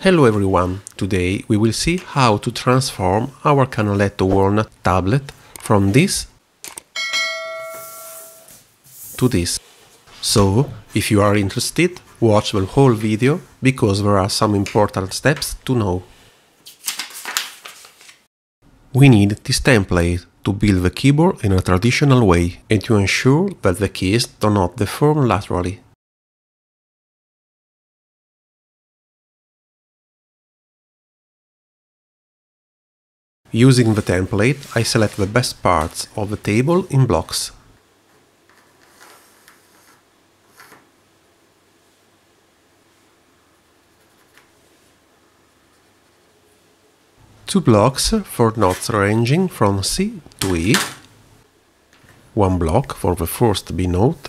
Hello everyone, today we will see how to transform our Canaletto Walnut tablet from this to this. So, if you are interested, watch the whole video because there are some important steps to know. We need this template to build the keyboard in a traditional way and to ensure that the keys do not deform laterally. Using the template, I select the best parts of the table in blocks. Two blocks for notes ranging from C to E, one block for the first B note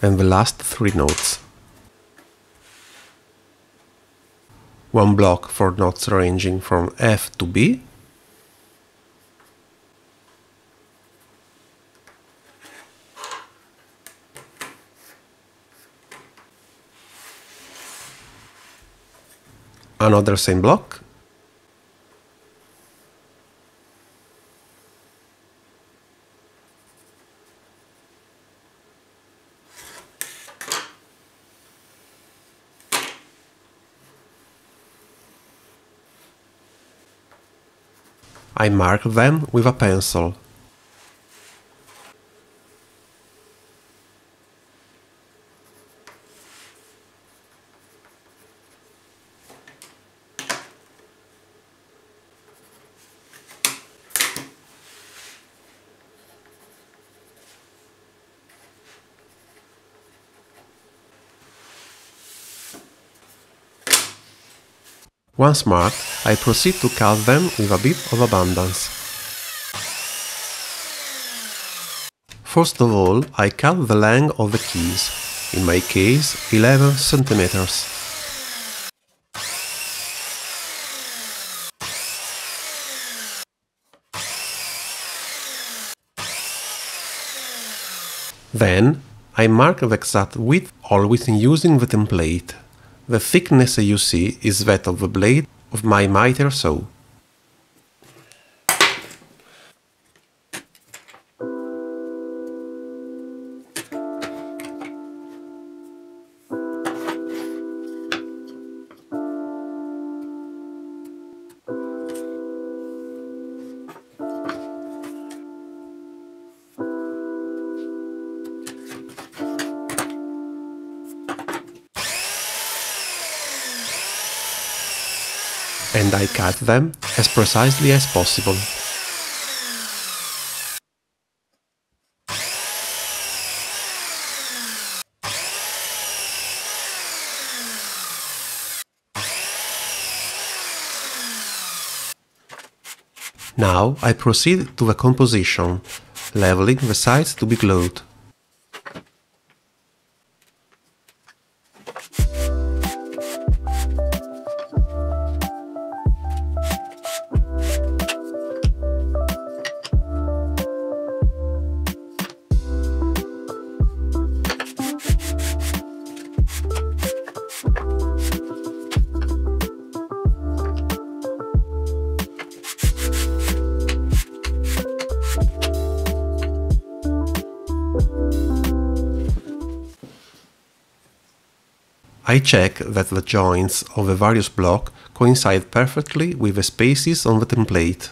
and the last three notes. One block for notes ranging from F to B another same block I mark them with a pencil. Once marked, I proceed to cut them with a bit of abundance. First of all, I cut the length of the keys, in my case 11 centimeters. Then, I mark the exact width always using the template. The thickness you see is that of the blade of my miter saw. And I cut them as precisely as possible. Now I proceed to the composition, leveling the sides to be glued. I check that the joints of the various blocks coincide perfectly with the spaces on the template.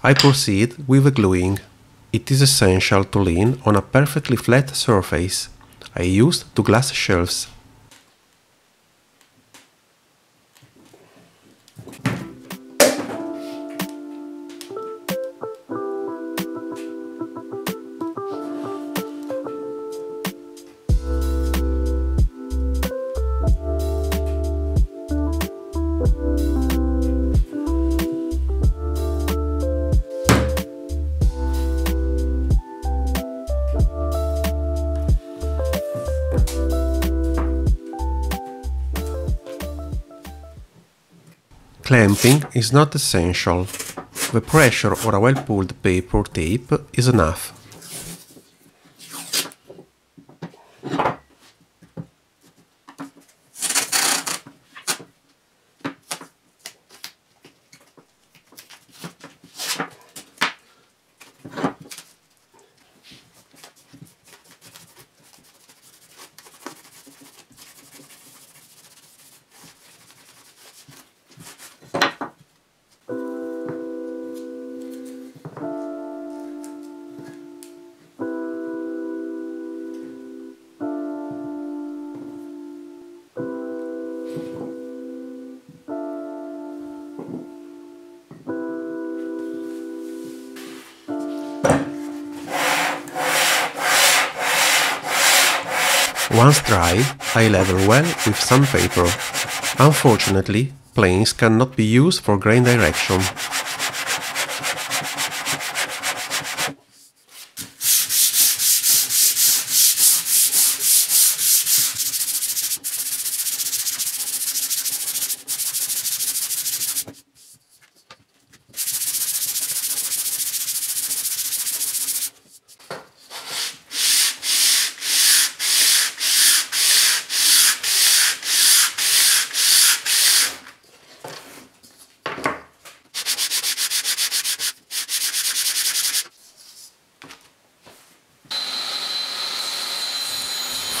I proceed with the gluing. It is essential to lean on a perfectly flat surface. I used two glass shelves. Clamping is not essential. The pressure or a well-pulled paper tape is enough. Once dry, I level well with sandpaper. Unfortunately, planes cannot be used for grain direction.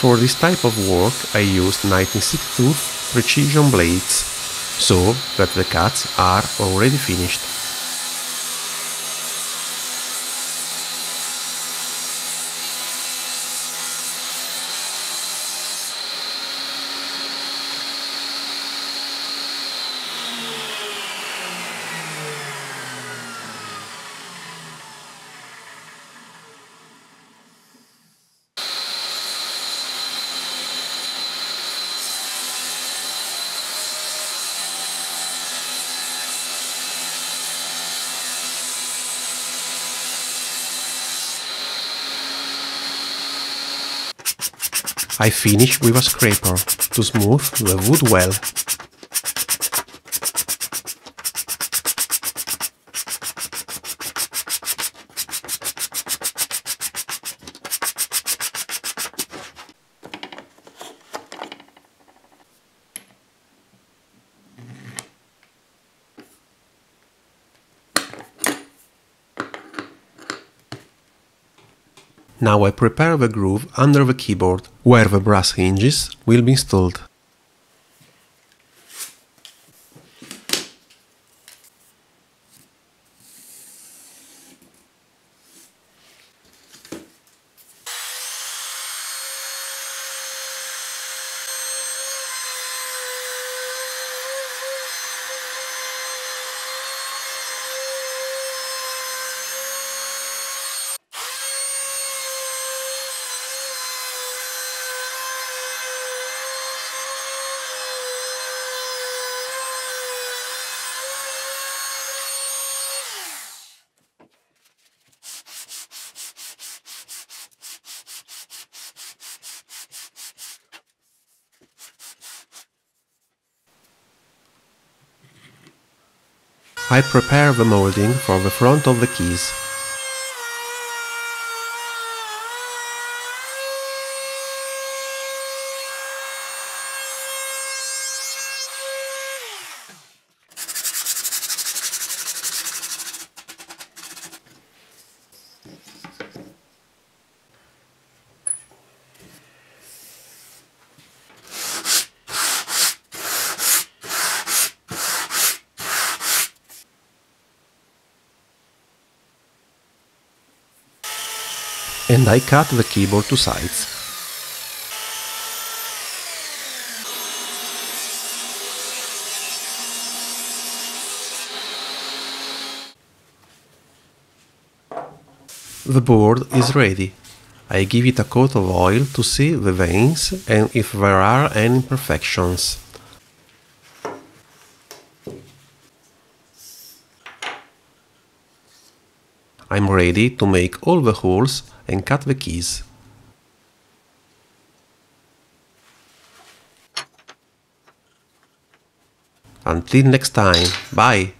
For this type of work I used 96 tooth precision blades, so that the cuts are already finished. I finish with a scraper to smooth the wood well. Now I prepare the groove under the keyboard, where the brass hinges will be installed. I prepare the molding for the front of the keys. And I cut the keyboard to size. The board is ready. I give it a coat of oil to see the veins and if there are any imperfections. I'm ready to make all the holes and cut the keys. Until next time, bye!